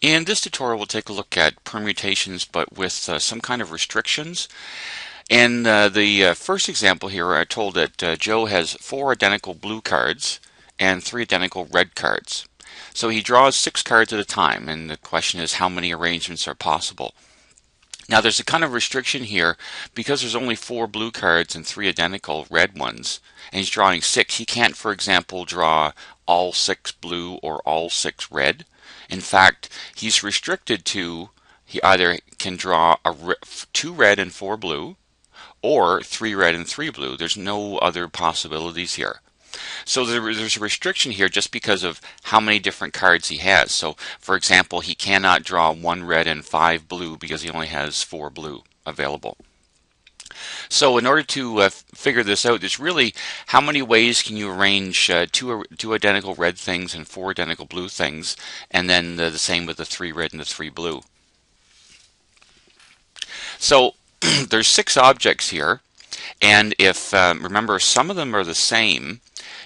In this tutorial we'll take a look at permutations but with uh, some kind of restrictions. In uh, the uh, first example here I told that uh, Joe has four identical blue cards and three identical red cards. So he draws six cards at a time and the question is how many arrangements are possible. Now there's a kind of restriction here because there's only four blue cards and three identical red ones and he's drawing six. He can't for example draw all six blue or all six red. In fact, he's restricted to he either can draw a two red and four blue or three red and three blue. There's no other possibilities here. So there's a restriction here just because of how many different cards he has. So for example, he cannot draw one red and five blue because he only has four blue available. So in order to uh, figure this out, there's really how many ways can you arrange uh, two, two identical red things and four identical blue things, and then the, the same with the three red and the three blue. So there's six objects here, and if um, remember some of them are the same,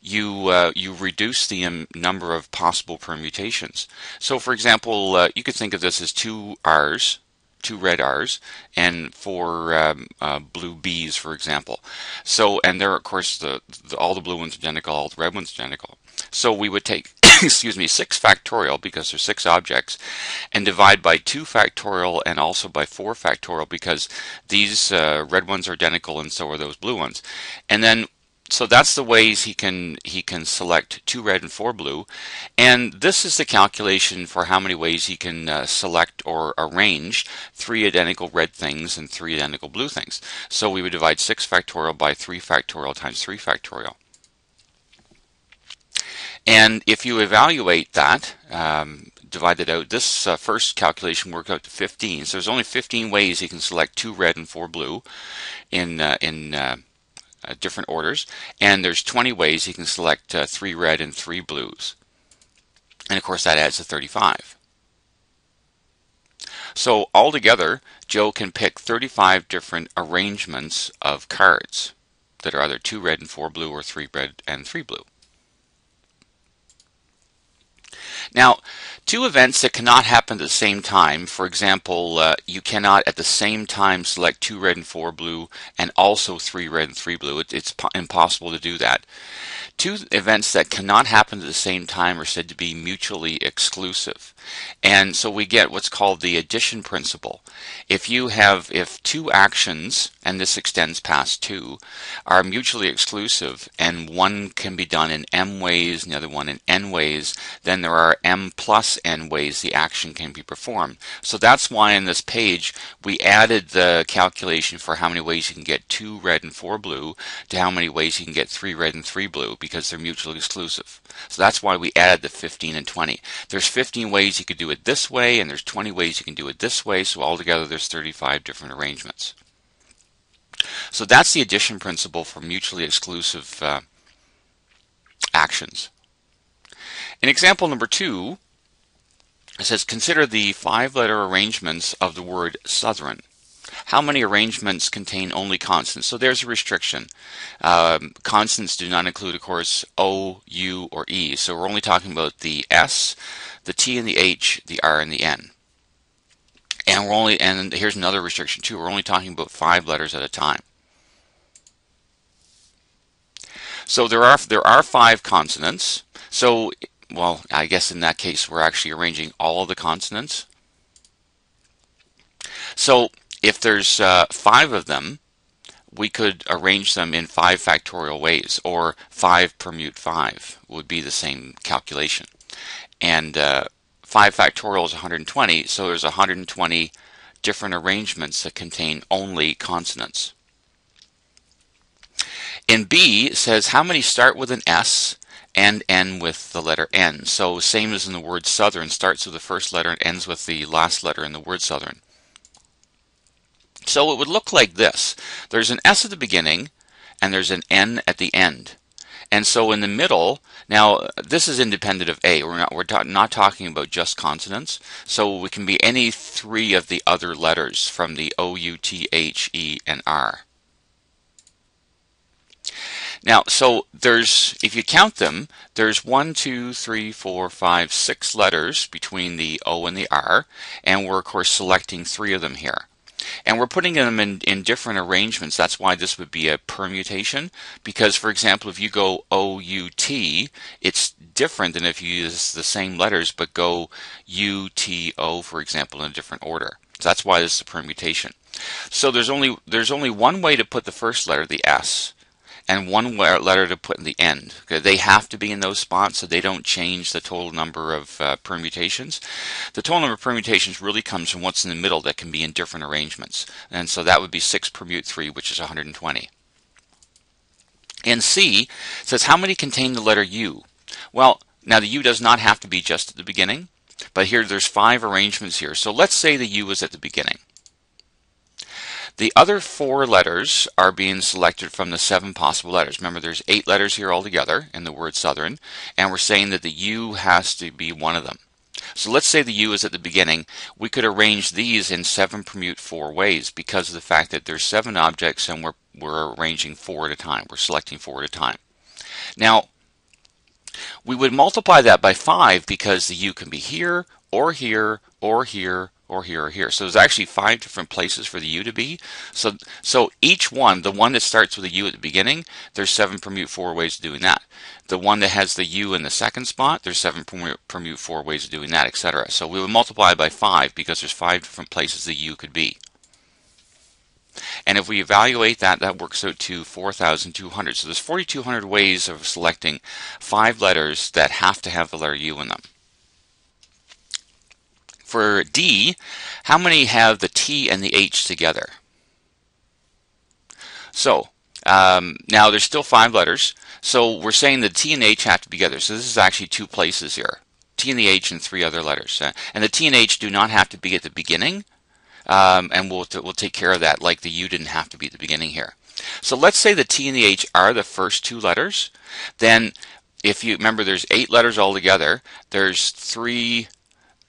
you uh, you reduce the um, number of possible permutations. So for example, uh, you could think of this as two R's two red R's and four um, uh, blue B's, for example. So, and there, of course, the, the, all the blue ones are identical, all the red ones are identical. So we would take, excuse me, 6 factorial because there's 6 objects and divide by 2 factorial and also by 4 factorial because these uh, red ones are identical and so are those blue ones. And then so that's the ways he can he can select two red and four blue. And this is the calculation for how many ways he can uh, select or arrange three identical red things and three identical blue things. So we would divide 6 factorial by 3 factorial times 3 factorial. And if you evaluate that um, divide it out this uh, first calculation worked out to 15 so there's only 15 ways he can select two red and four blue in uh, in uh, different orders. And there's 20 ways you can select uh, three red and three blues. And of course that adds to 35. So altogether, Joe can pick 35 different arrangements of cards that are either two red and four blue or three red and three blue. Now, two events that cannot happen at the same time, for example, uh, you cannot at the same time select two red and four blue and also three red and three blue. It, it's impossible to do that. Two events that cannot happen at the same time are said to be mutually exclusive. And so we get what's called the addition principle. If you have, if two actions, and this extends past two, are mutually exclusive and one can be done in m ways and the other one in n ways, then there are m plus n ways the action can be performed. So that's why in this page we added the calculation for how many ways you can get two red and four blue to how many ways you can get three red and three blue because they're mutually exclusive. So that's why we added the 15 and 20. There's 15 ways you could do it this way and there's 20 ways you can do it this way. So altogether there's 35 different arrangements. So that's the addition principle for mutually exclusive uh, actions. In example number two, it says consider the five letter arrangements of the word Southern. How many arrangements contain only consonants? So there's a restriction. Um, consonants do not include, of course, O, U, or E. So we're only talking about the S, the T and the H, the R and the N. And we're only, and here's another restriction too. We're only talking about five letters at a time. So there are there are five consonants. So well, I guess in that case we're actually arranging all of the consonants. So if there's uh, five of them, we could arrange them in five factorial ways, or 5 permute 5 would be the same calculation. And uh, 5 factorial is 120, so there's 120 different arrangements that contain only consonants. In B, it says how many start with an S and end with the letter N. So same as in the word Southern, starts with the first letter and ends with the last letter in the word Southern. So it would look like this. There's an S at the beginning and there's an N at the end. And so in the middle, now this is independent of A. We're not we're ta not talking about just consonants. So we can be any three of the other letters from the O, U, T, H, E, and R. Now, so there's, if you count them, there's one, two, three, four, five, six letters between the O and the R, and we're of course selecting three of them here. And we're putting them in, in different arrangements. That's why this would be a permutation. Because, for example, if you go O-U-T, it's different than if you use the same letters but go U-T-O, for example, in a different order. So that's why this is a permutation. So there's only there's only one way to put the first letter, the S, and one letter to put in the end. They have to be in those spots so they don't change the total number of uh, permutations. The total number of permutations really comes from what's in the middle that can be in different arrangements. And so that would be 6 permute 3, which is 120. And C says how many contain the letter U? Well, now the U does not have to be just at the beginning, but here there's five arrangements here. So let's say the U is at the beginning. The other four letters are being selected from the seven possible letters. Remember, there's eight letters here altogether in the word Southern, and we're saying that the U has to be one of them. So let's say the U is at the beginning. We could arrange these in seven permute four ways because of the fact that there's seven objects and we're, we're arranging four at a time. We're selecting four at a time. Now, we would multiply that by five because the U can be here, or here, or here, or here or here. So there's actually five different places for the U to be. So so each one, the one that starts with a U at the beginning, there's seven permute four ways of doing that. The one that has the U in the second spot, there's seven permute four ways of doing that, etc. So we would multiply by five because there's five different places the U could be. And if we evaluate that, that works out to 4,200. So there's 4,200 ways of selecting five letters that have to have the letter U in them. For D, how many have the T and the H together? So, um, now there's still five letters. So we're saying the T and H have to be together. So this is actually two places here. T and the H and three other letters. Uh, and the T and H do not have to be at the beginning. Um, and we'll, we'll take care of that like the U didn't have to be at the beginning here. So let's say the T and the H are the first two letters. Then if you remember there's eight letters altogether, there's three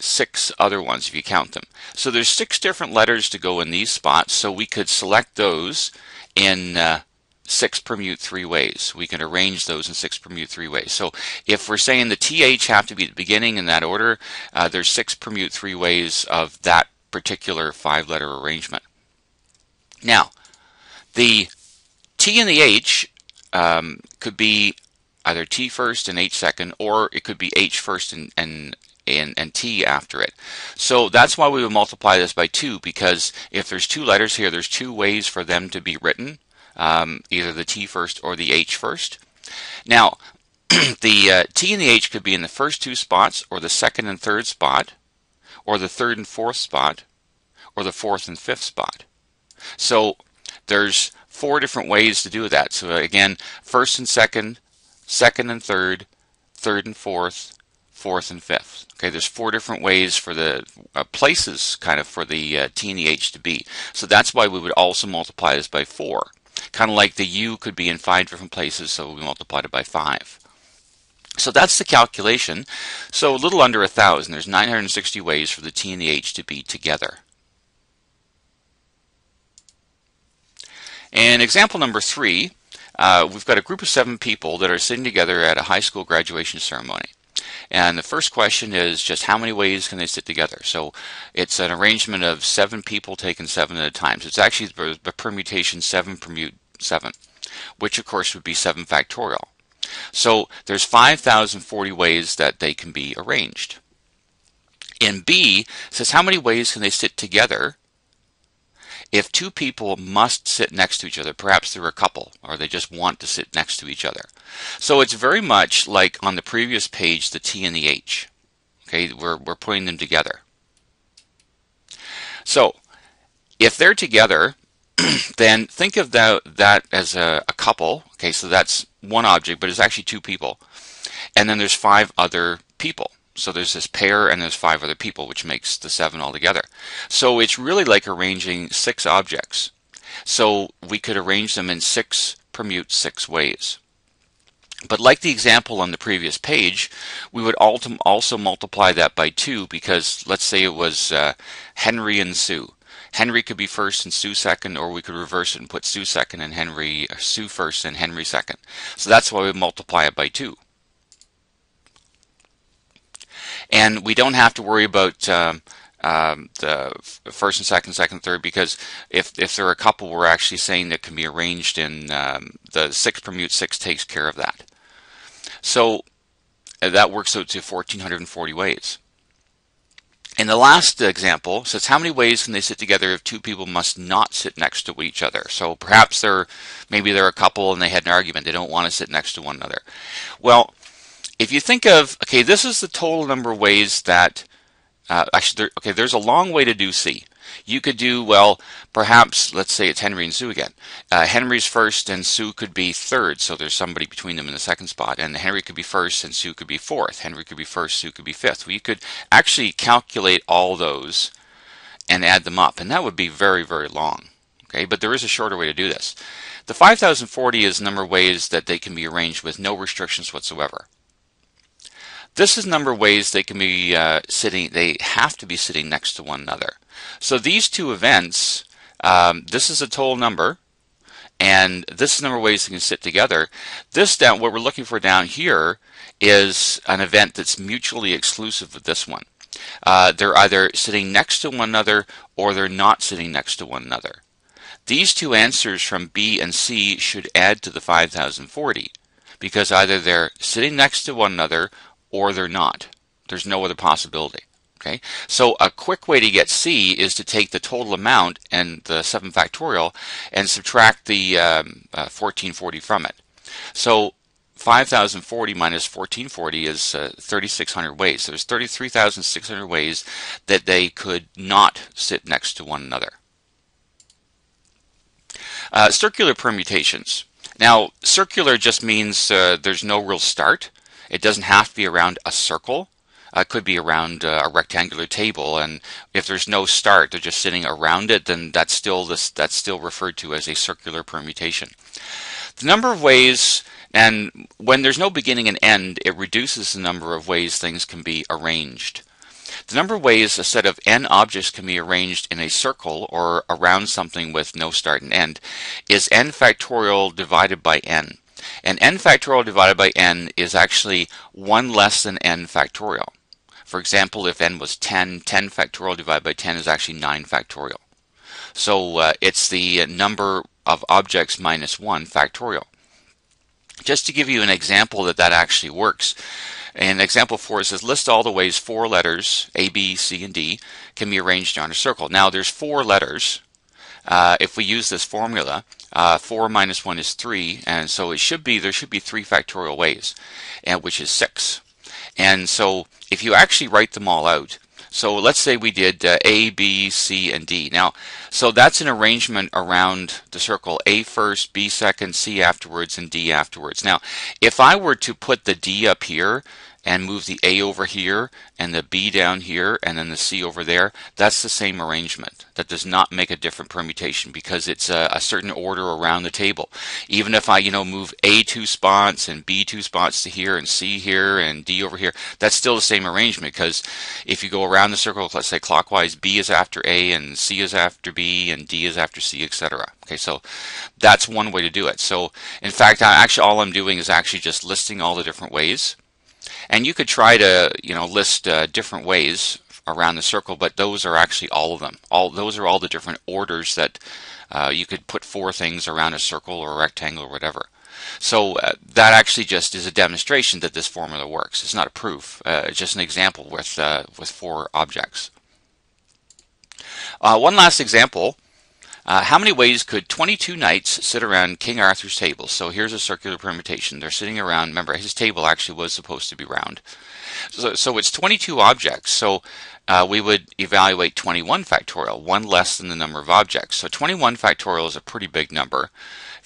six other ones if you count them. So there's six different letters to go in these spots, so we could select those in uh, six permute three ways. We can arrange those in six permute three ways. So if we're saying the TH have to be at the beginning in that order, uh, there's six permute three ways of that particular five letter arrangement. Now, the T and the H um, could be either T first and H second, or it could be H first and, and and, and T after it. So that's why we would multiply this by 2 because if there's two letters here, there's two ways for them to be written, um, either the T first or the H first. Now, the uh, T and the H could be in the first two spots or the second and third spot or the third and fourth spot or the fourth and fifth spot. So there's four different ways to do that. So again, first and second, second and third, third and fourth, fourth and fifth. Okay, there's four different ways for the uh, places kind of for the uh, T and the H to be. So that's why we would also multiply this by four. Kind of like the U could be in five different places, so we multiplied it by five. So that's the calculation. So a little under a thousand. There's 960 ways for the T and the H to be together. And example number three, uh, we've got a group of seven people that are sitting together at a high school graduation ceremony. And the first question is just how many ways can they sit together? So it's an arrangement of seven people taken seven at a time. So it's actually the permutation seven permute seven, which of course would be seven factorial. So there's 5,040 ways that they can be arranged. In B, says how many ways can they sit together if two people must sit next to each other, perhaps they're a couple or they just want to sit next to each other. So it's very much like on the previous page, the T and the H. Okay, we're, we're putting them together. So if they're together, then think of that, that as a, a couple. Okay, so that's one object, but it's actually two people. And then there's five other people. So there's this pair and there's five other people, which makes the seven altogether. So it's really like arranging six objects. So we could arrange them in six permute six ways. But like the example on the previous page, we would also multiply that by 2 because let's say it was uh, Henry and Sue. Henry could be first and Sue second, or we could reverse it and put Sue second and Henry, Sue first and Henry second. So that's why we multiply it by 2. And we don't have to worry about um, um, the first and second, second, third, because if if there are a couple, we're actually saying that can be arranged in um, the six permute six takes care of that. So uh, that works out to 1440 ways. In the last example says how many ways can they sit together if two people must not sit next to each other? So perhaps they're maybe they're a couple and they had an argument. They don't want to sit next to one another. Well, if you think of okay, this is the total number of ways that uh, actually, there, okay, there's a long way to do C. You could do, well, perhaps, let's say it's Henry and Sue again. Uh, Henry's first and Sue could be third, so there's somebody between them in the second spot. And Henry could be first and Sue could be fourth. Henry could be first, Sue could be fifth. Well, you could actually calculate all those and add them up, and that would be very, very long. Okay, but there is a shorter way to do this. The 5040 is a number of ways that they can be arranged with no restrictions whatsoever. This is number of ways they can be uh, sitting, they have to be sitting next to one another. So these two events, um, this is a total number, and this is the number of ways they can sit together. This down, what we're looking for down here is an event that's mutually exclusive with this one. Uh, they're either sitting next to one another or they're not sitting next to one another. These two answers from B and C should add to the 5040 because either they're sitting next to one another or they're not. There's no other possibility. Okay, so a quick way to get C is to take the total amount and the 7 factorial and subtract the um, uh, 1440 from it. So 5040 minus 1440 is uh, 3600 ways. So there's 33,600 ways that they could not sit next to one another. Uh, circular permutations. Now, circular just means uh, there's no real start. It doesn't have to be around a circle. Uh, it could be around uh, a rectangular table, and if there's no start, they're just sitting around it, then that's still this that's still referred to as a circular permutation. The number of ways, and when there's no beginning and end, it reduces the number of ways things can be arranged. The number of ways a set of n objects can be arranged in a circle or around something with no start and end is n factorial divided by n. And n factorial divided by n is actually 1 less than n factorial. For example, if n was 10, 10 factorial divided by 10 is actually 9 factorial. So uh, it's the number of objects minus 1 factorial. Just to give you an example that that actually works, in example 4 it says list all the ways four letters, A, B, C, and D, can be arranged on a circle. Now there's four letters. Uh, if we use this formula, uh, 4 minus 1 is 3, and so it should be, there should be 3 factorial ways, and, which is 6. And so if you actually write them all out, so let's say we did uh, A, B, C, and D. Now, so that's an arrangement around the circle A first, B second, C afterwards, and D afterwards. Now, if I were to put the D up here, and move the A over here and the B down here and then the C over there, that's the same arrangement. That does not make a different permutation because it's a, a, certain order around the table. Even if I, you know, move A two spots and B two spots to here and C here and D over here, that's still the same arrangement because if you go around the circle, let's say clockwise, B is after A and C is after B and D is after C, etc. Okay, so that's one way to do it. So in fact, I, actually all I'm doing is actually just listing all the different ways and you could try to, you know, list uh, different ways around the circle, but those are actually all of them. All those are all the different orders that uh, you could put four things around a circle or a rectangle or whatever. So uh, that actually just is a demonstration that this formula works. It's not a proof. Uh, it's just an example with uh, with four objects. Uh, one last example uh, how many ways could 22 knights sit around King Arthur's table? So here's a circular permutation. They're sitting around. Remember, his table actually was supposed to be round. So, so it's 22 objects. So uh, we would evaluate 21 factorial, one less than the number of objects. So 21 factorial is a pretty big number.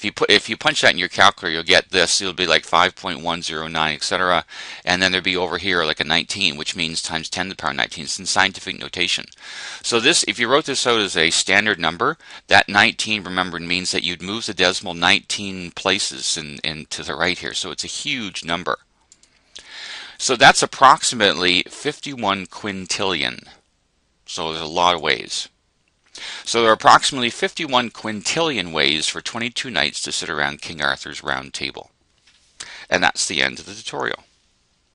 If you put if you punch that in your calculator, you'll get this. It'll be like 5.109, etc. And then there'd be over here like a 19, which means times 10 to the power 19. It's in scientific notation. So this, if you wrote this out as a standard number, that 19, remember, means that you'd move the decimal 19 places in, in to the right here. So it's a huge number. So that's approximately 51 quintillion. So there's a lot of ways. So there are approximately 51 quintillion ways for 22 knights to sit around King Arthur's round table. And that's the end of the tutorial.